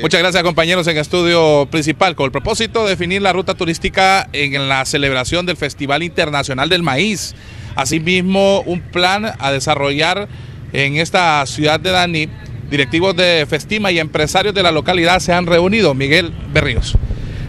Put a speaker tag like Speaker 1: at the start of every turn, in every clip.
Speaker 1: Muchas gracias compañeros en estudio principal con el propósito de definir la ruta turística en la celebración del Festival Internacional del Maíz. Asimismo, un plan a desarrollar en esta ciudad de Dani. Directivos de Festima y empresarios de la localidad se han reunido. Miguel Berríos.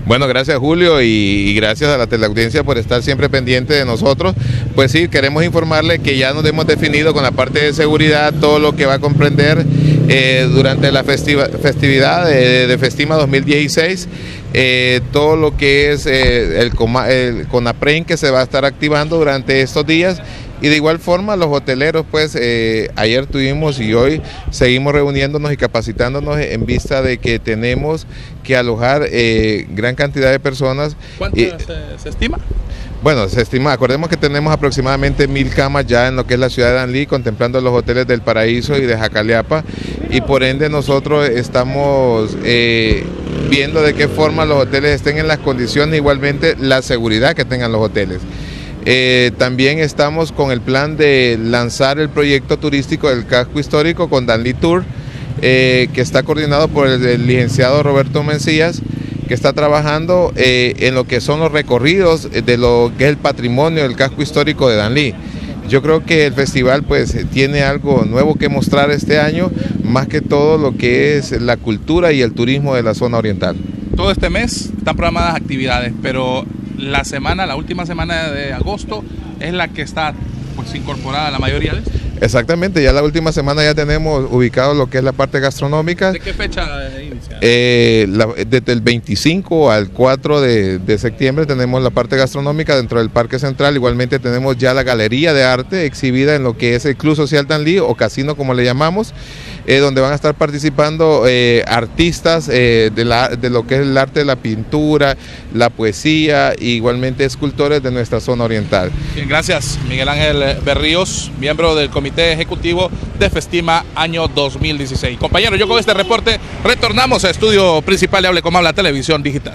Speaker 2: Bueno, gracias Julio y, gracias a la teleaudiencia por estar siempre pendiente de nosotros. Pues sí, queremos informarle que ya nos hemos definido con la parte de seguridad todo lo que va a comprender eh, durante la festividad de, Festima 2016, eh, todo lo que es eh, el, el CONAPREN que se va a estar activando durante estos días y de igual forma los hoteleros, pues ayer tuvimos y hoy seguimos reuniéndonos y capacitándonos en vista de que tenemos que alojar gran cantidad de personas.
Speaker 1: ¿Cuánto se, estima?
Speaker 2: Bueno, se estima, acordemos que tenemos aproximadamente mil camas ya en lo que es la ciudad de Danlí, contemplando los hoteles del Paraíso y de Jacaleapa, y por ende nosotros estamos eh, viendo de qué forma los hoteles estén en las condiciones, igualmente la seguridad que tengan los hoteles. Eh, también estamos con el plan de lanzar el proyecto turístico del casco histórico con Danlí Tour, eh, que está coordinado por el licenciado Roberto Mencías que está trabajando eh, en lo que son los recorridos de lo que es el patrimonio del casco histórico de Danlí. Yo creo que el festival pues tiene algo nuevo que mostrar este año, más que todo lo que es la cultura y el turismo de la zona oriental.
Speaker 1: Todo este mes están programadas actividades, pero la semana, la última semana de agosto es la que está pues incorporada la mayoría de
Speaker 2: Exactamente, ya la última semana ya tenemos ubicado lo que es la parte gastronómica.
Speaker 1: ¿De qué fecha inicia?
Speaker 2: Eh, desde el 25 al 4 de, septiembre tenemos la parte gastronómica dentro del Parque Central. Igualmente tenemos ya la galería de arte exhibida en lo que es el Club Social Danlí o casino como le llamamos, eh, donde van a estar participando eh, artistas de, de lo que es el arte de la pintura, la poesía, e igualmente escultores de nuestra zona oriental.
Speaker 1: Bien, gracias Miguel Ángel Berríos, miembro del Comité Ejecutivo de Festima año 2016. Compañeros, yo con este reporte retornamos a estudio principal de Hable como Habla Televisión Digital.